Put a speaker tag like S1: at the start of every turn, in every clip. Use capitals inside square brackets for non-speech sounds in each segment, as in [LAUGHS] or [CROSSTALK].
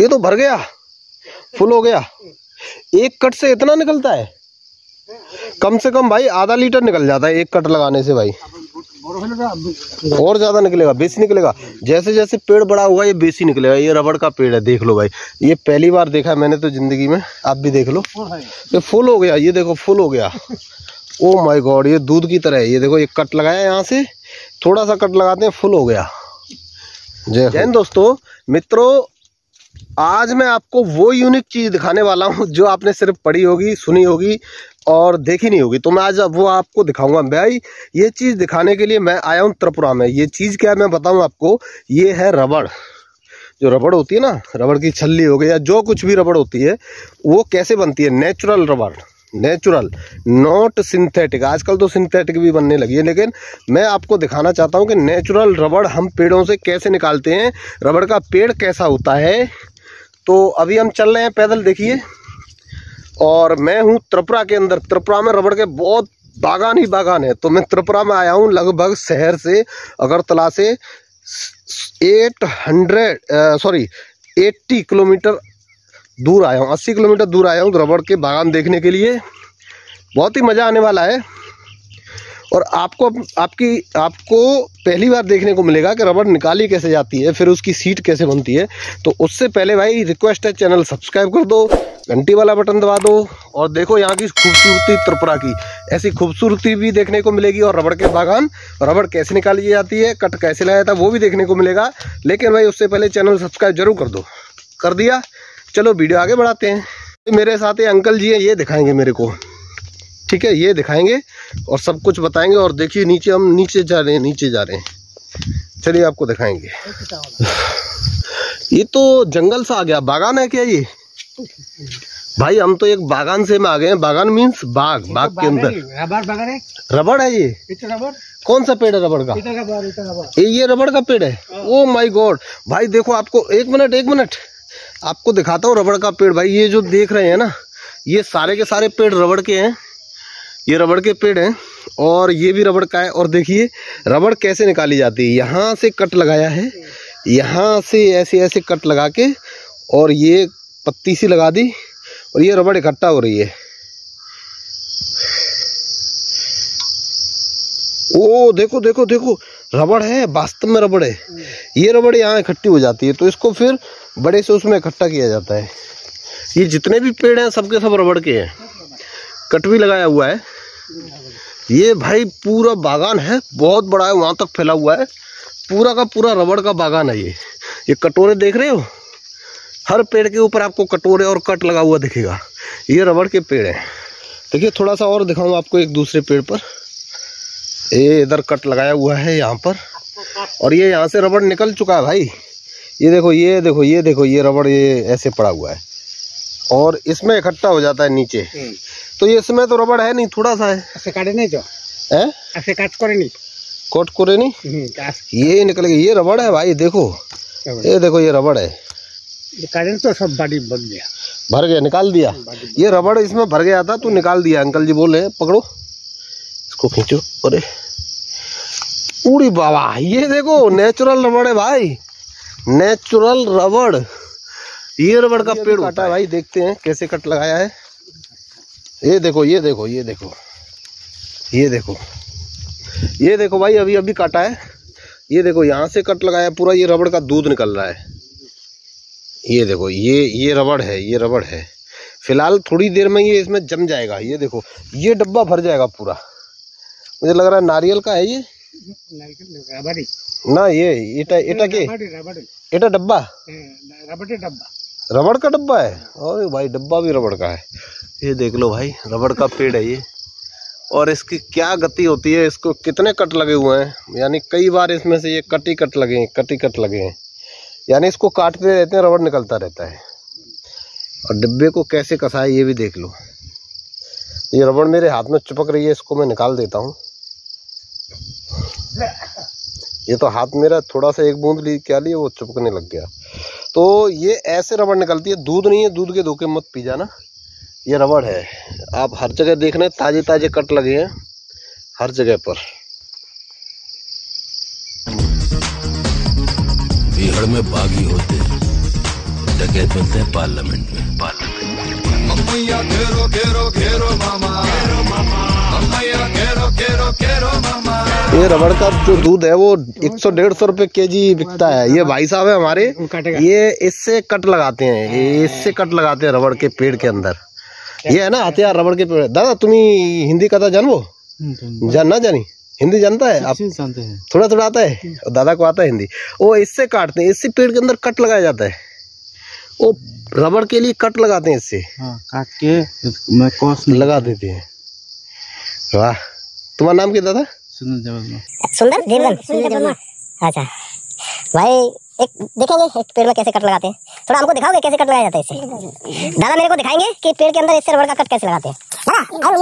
S1: ये तो भर गया। फुल हो गया। एक कट से इतना निकलता है? कम से कम भाई, आधा लीटर निकल जाता है एक कट लगाने से भाई। और ज़्यादा निकलेगा, बेसी निकलेगा। जैसे जैसे पेड़ बड़ा होगा ये बेसी निकलेगा। ये रबड़ का पेड़ है, देख लो भाई। ये पहली बार देखा है मैंने तो ज़िंदगी में। आप भी देख लो। ये फुल हो गया, ये देखो, फुल हो गया। ओ माय गॉड ये दूध की तरह है। ये देखो, ये कट लगाया यहाँ से। थोड़ा सा कट लगाते हैं, फुल हो गया। जय जैन दोस्तों, मित्रों आज मैं आपको वो यूनिक चीज़ दिखाने वाला हूँ जो आपने सिर्फ़ पढ़ी होगी, सुनी होगी और देखी नहीं होगी। तो मैं आज वो आपको दिखाऊँगा। भाई, ये चीज़ दिखाने के लिए मैं आया हूँ त्रिपुरा में। ये चीज़ क्या है मैं बताऊँ आपको? ये है रबड़। जो रबड़ होती है ना, रबड़ की छल्ली हो गई या जो कुछ भी रबड़ होती है, वो कैसे बनती है? नेचुरल रबड़। नेचुरल नॉट सिंथेटिक आजकल तो सिंथेटिक भी बनने लगी है, लेकिन मैं आपको दिखाना चाहता हूँ कि नेचुरल रबड़ हम पेड़ों से कैसे निकालते हैं। रबड़ का पेड़ कैसा होता है? तो अभी हम चल रहे हैं पैदल, देखिए। और मैं हूँ त्रिपुरा के अंदर। त्रिपुरा में रबड़ के बहुत बागान ही बागान है। तो मैं त्रिपुरा में आया हूँ लगभग शहर से अगरतला से eight hundred sorry eighty kilometre दूर आया हूँ। अस्सी किलोमीटर दूर आया हूँ रबड़ के बागान देखने के लिए। बहुत ही मज़ा आने वाला है। और आपको आपकी, आपको पहली बार देखने को मिलेगा कि रबड़ निकाली कैसे जाती है, फिर उसकी सीट कैसे बनती है। तो उससे पहले भाई रिक्वेस्ट है, चैनल सब्सक्राइब कर दो, घंटी वाला बटन दबा दो, और देखो यहाँ की खूबसूरती त्रिपुरा की। ऐसी खूबसूरती भी देखने को मिलेगी, और रबड़ के बागान रबड़ कैसे निकाली जाती है, कट कैसे लाया है वो भी देखने को मिलेगा। लेकिन भाई उससे पहले चैनल सब्सक्राइब ज़रूर कर दो। कर दिया? चलो वीडियो आगे बढ़ाते हैं। मेरे साथ ये अंकल जी हैं, ये दिखाएँगे मेरे को। ठीक है ये दिखाएँगे और सब कुछ बताएँगे और देखिए नीचे हम नीचे जा रहे हैं नीचे जा रहे हैं। चलिए आपको दिखाएँगे। ये तो जंगल सा आ गया। बागान है क्या ये? भाई हम तो एक बागान से में आ गए हैं। बागान मीन्स बाग बाग के अंदर।
S2: रबर बागान है?
S1: रबड़ है ये?
S2: रबड़
S1: कौन सा पेड़ है रबड़ का?
S2: इतना इतना
S1: ये ये रबड़ का पेड़ है। ओ माय गॉड भाई देखो आपको एक मिनट एक मिनट। आपको दिखाता हूँ रबड़ का पेड़। भाई ये जो देख रहे हैं ना ये सारे के सारे पेड़ रबड़ के हैं। ये रबड़ के पेड़ हैं और ये भी रबड़ का है। और देखिए, रबड़ कैसे निकाली जाती है? यहाँ से कट लगाया है। यहाँ से ऐसे ऐसे कट लगा के और ये पत्ती सी लगा दी और ये रबड़ इकट्ठा हो रही है। ओ, देखो देखो देखो, रबड़ है, वास्तव में रबड़ है। ये रबड़ यहाँ इकट्ठी हो जाती है तो इसको फिर बड़े से उसमें इकट्ठा किया जाता है। ये जितने भी पेड़ हैं, सबके सब रबड़ के हैं। कट भी लगाया हुआ है। ये भाई पूरा बागान है, बहुत बड़ा है, वहाँ तक फैला हुआ है। पूरा का पूरा रबड़ का बागान है ये। ये कटोरे देख रहे हो? हर पेड़ के ऊपर आपको कटोरे और कट लगा हुआ दिखेगा। ये रबड़ के पेड़ हैं। देखिए थोड़ा सा और दिखाऊँ आपको एक दूसरे पेड़ पर। ये इधर कट लगाया हुआ है यहाँ पर। और ये यहाँ से रबड़ निकल चुका है भाई। ये देखो ये देखो ये देखो, ये रबड़ ये ऐसे पड़ा हुआ है। और इसमें इकट्ठा हो जाता है नीचे। तो ये इसमें तो रबड़ है नहीं थोड़ा सा है।
S2: ऐसे काटे नहीं तो
S1: है?
S2: ऐसे काट करे नहीं।
S1: कोट कोरे नहीं?
S2: हम्म,
S1: ये निकल गया ये रबड़ है भाई देखो। ये देखो ये रबड़ है।
S2: तो सब बॉडी बन गया।
S1: भर गया निकाल दिया। ये रबड़ इसमें भर गया था तो निकाल दिया अंकल जी बोले पकड़ो। इसको खींचो अरे। उड़ी बाबा ये देखो नेचुरल रबड़ है भाई। नेचुरल रबड़। ये रबड़ का पेड़ काटा है। भाई देखते हैं कैसे कट लगाया है। ये देखो ये देखो ये देखो। ये देखो। ये देखो भाई अभी अभी काटा है। ये देखो यहाँ से कट लगाया पूरा। ये रबड़ का दूध निकल रहा है। ये देखो ये ये रबड़ है ये रबड़ है। फ़िलहाल थोड़ी देर में ये इसमें जम जाएगा। ये देखो ये डब्बा भर जाएगा पूरा। मुझे लग रहा है नारियल का है ये। ना ये इटा इटा के? इटा डब्बा?
S2: रबर डब्बा।
S1: रबड़ का डब्बा है? अरे भाई, डब्बा भी रबड़ का है। ये देख लो भाई, रबड़ का पेड़ है ये। और इसकी क्या गति होती है? इसको कितने कट लगे हुए हैं? यानी कई बार इसमें से ये कटी कट लगे हैं, कटी कट लगे हैं। यानी इसको काटते रहते हैं, रबड़ निकलता रहता है। और डिब्बे को कैसे कसा है ये भी देख लो। ये रबड़ मेरे हाथ में चिपक रही है, इसको मैं निकाल देता हूँ। ये तो हाथ मेरा थोड़ा सा एक बूंद ली, क्या लिए वो चिपकने लग गया। तो ये ऐसे रबड़ निकलती है दूध नहीं है दूध के धोखे मत पी जाना ये रबड़ है। आप हर जगह देख रहे हैं ताजे ताजे कट लगे हैं हर जगह पर।
S3: भीड़ में बागी होते क्या चलते हैं पार्लियामेंट में। पार्लियामेंट
S1: ये रबड़ का जो दूध है वो एक सौ डेढ़ सौ रुपए के जी बिकता है। ये भाई साहब है हमारे। ये इससे कट लगाते हैं। ये इससे कट लगाते हैं रबड़ के पेड़ के अंदर। ये है ना हथियार रबड़ के पेड़। दादा तुम्हें हिंदी कथा जानबो जान ना जानी? हिंदी जानता है? आप थोड़ा थोड़ा आता है? दादा को आता है हिंदी। वो इससे काटते हैं। इससे पेड़ के अंदर कट लगाया जाता है। वो रबड़ के लिए कट लगाते हैं इससे।
S4: हाँ काट के मैं
S1: लगा देते हैं। वाह। तुम्हारा नाम क्या दादा?
S5: सुंदर देवगन सुंदर वर्मा अच्छा। भाई एक देखेंगे एक पेड़ में कैसे कट लगाते हैं। थोड़ा हमको दिखाओगे कैसे कट लगाया जाता है इससे दादा मेरे को दिखाएँगे कि पेड़ के अंदर इससे रबड़ का कट कैसे लगाते हैं। दादा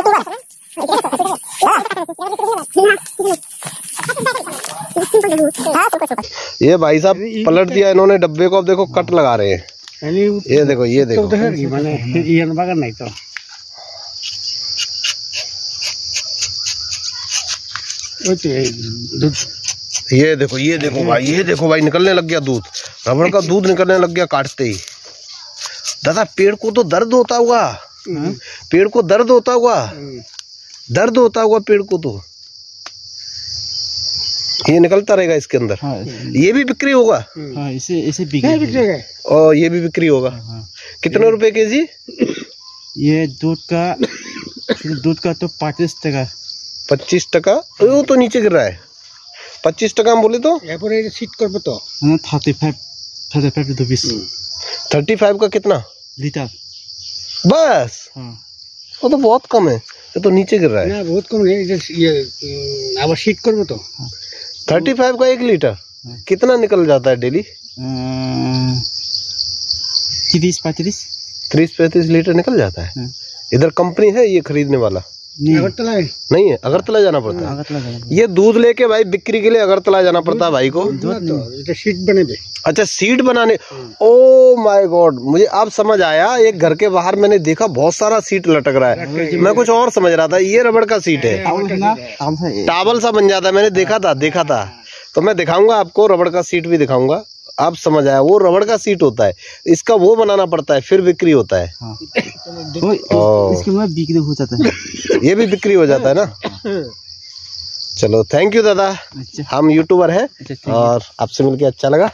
S1: ये भाई साहब पलट दिया इन्होंने डब्बे को अब देखो कट लगा रहे हैं। ये देखो ये देखो।
S2: तो है माने ये नहीं तो वो तो ये दूध।
S1: ये देखो ये देखो भाई ये देखो भाई निकलने लग गया दूध। रबड़ का दूध निकलने लग गया काटते ही। दादा पेड़ को तो दर्द होता होगा पेड़ को दर्द होता होगा दर्द होता होगा पेड़ को तो। ये निकलता रहेगा इसके अंदर।
S4: हाँ
S1: ये भी बिक्री होगा।
S4: हाँ इसे इसे
S2: नहीं
S1: और ये भी बिक्री होगा।
S4: हाँ
S1: कितने रुपए के जी
S4: ये दूध का दूध का तो पैंतीस टका।
S1: पच्चीस टका वो तो नीचे गिर रहा है। पच्चीस टका हम बोले तो?
S2: सीट कर
S4: तो। Thirty five thirty five
S1: thirty five का कितना?
S4: लीटर।
S1: बस!
S4: हाँ।
S1: वो तो बहुत कम है ये तो नीचे गिर रहा है।
S2: ना बहुत कम है ये अब सीट कर तो।
S1: थर्टी फाइव का एक लीटर
S4: हाँ।
S1: कितना निकल जाता है डेली?
S4: तीस पैंतीस।
S1: तीस पैंतीस लीटर निकल जाता है।
S4: हाँ।
S1: इधर कंपनी है ये खरीदने वाला?
S4: नहीं,
S1: नहीं है अगरतला हाँ, जाना पड़ता है। ये दूध लेके भाई बिक्री के लिए अगरतला जाना पड़ता है भाई को।
S2: सीट तो, तो बने पे
S1: अच्छा सीट बनाने। हाँ। ओ माय गॉड मुझे अब समझ आया एक घर के बाहर मैंने देखा बहुत सारा सीट लटक रहा है। मैं कुछ और समझ रहा था ये रबड़ का सीट है।
S4: टावल
S1: सा बन जाता है मैंने देखा था देखा था। हाँ। तो मैं दिखाऊँगा आपको रबड़ का सीट भी दिखाऊँगा। आप समझ आया वो रबड़ का सीट होता है इसका वो बनाना पड़ता है फिर बिक्री होता है।
S4: हाँ। इसके बाद बिक्री हो जाता है। [LAUGHS]
S1: ये भी बिक्री हो जाता है ना? चलो थैंक यू दादा।
S4: अच्छा।
S1: हम यूट्यूबर हैं
S4: अच्छा है
S1: और आपसे मिलके अच्छा लगा।